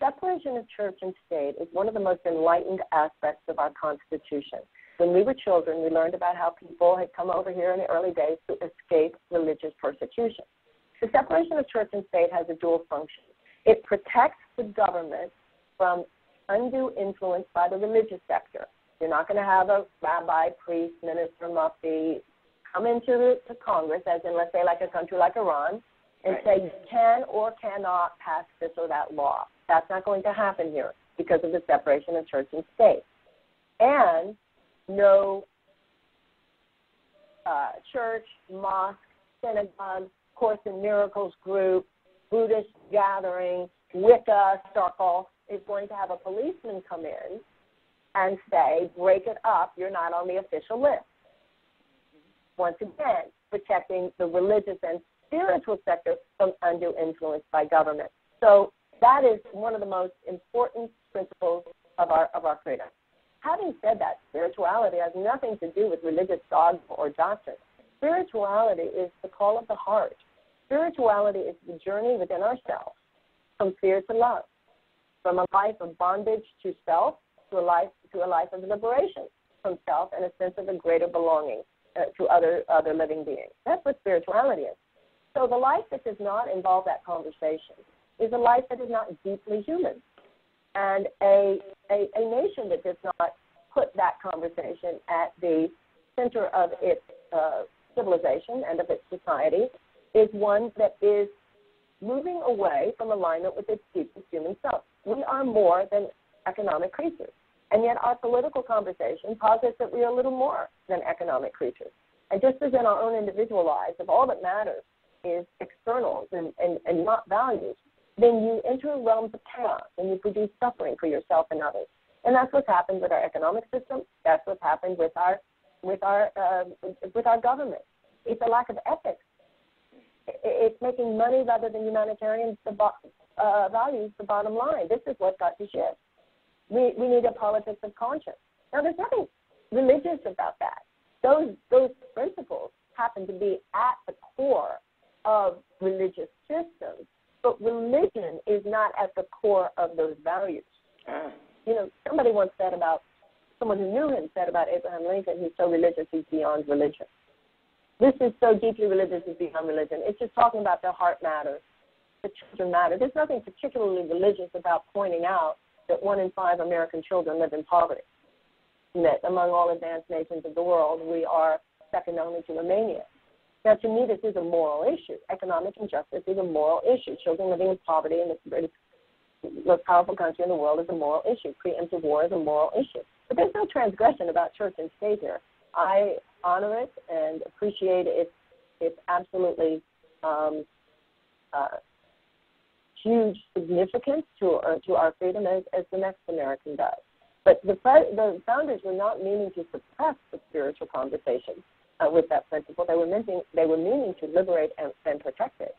separation of church and state is one of the most enlightened aspects of our Constitution. When we were children, we learned about how people had come over here in the early days to escape religious persecution. The separation of church and state has a dual function. It protects the government from undue influence by the religious sector. You're not going to have a rabbi, priest, minister, mufti come into the, Congress, as in, let's say, like a country like Iran, and Right. say you can or cannot pass this or that law. That's not going to happen here because of the separation of church and state. And no uh, church, mosque, synagogue, Course in Miracles group, Buddhist gathering, Wicca circle is going to have a policeman come in and say, break it up, you're not on the official list. Once again, protecting the religious and spiritual sector from undue influence by government. So that is one of the most important principles of our of our freedom. Having said that, spirituality has nothing to do with religious dogma or doctrine. Spirituality is the call of the heart. Spirituality is the journey within ourselves from fear to love, from a life of bondage to self to a life to a life of liberation from self and a sense of a greater belonging uh, to other other living beings. That's what spirituality is. So the life that does not involve that conversation is a life that is not deeply human. And a, a, a nation that does not put that conversation at the center of its uh, civilization and of its society is one that is moving away from alignment with its deepest human self. We are more than economic creatures. And yet our political conversation posits that we are a little more than economic creatures. And just as in our own individual lives, if all that matters is externals and, and, and not values, then you enter realms of chaos and you produce suffering for yourself and others. And that's what's happened with our economic system. That's what's happened with our with our uh, with our government. It's a lack of ethics. It's making money rather than humanitarian uh, values the bottom line. This is what got to shift. We we need a politics of conscience. Now, there's nothing religious about that. Those those principles happen to be at the core of religious systems, but religion is not at the core of those values. Ah. You know, somebody once said about someone who knew him said about Abraham Lincoln, he's so religious he's beyond religion. This is so deeply religious he's beyond religion. It's just talking about the heart matters, the children matter. There's nothing particularly religious about pointing out that one in five American children live in poverty. And that among all advanced nations of the world, we are second only to Romania. Now, to me, this is a moral issue. Economic injustice is a moral issue. Children living in poverty in the most powerful country in the world is a moral issue. Preemptive war is a moral issue. But there's no transgression about church and state here. I honor it and appreciate its its absolutely um, uh, huge significance to uh, to our freedom as, as the next American does. But the the founders were not meaning to suppress the spiritual conversation uh, with that principle. They were meaning they were meaning to liberate and, and protect it.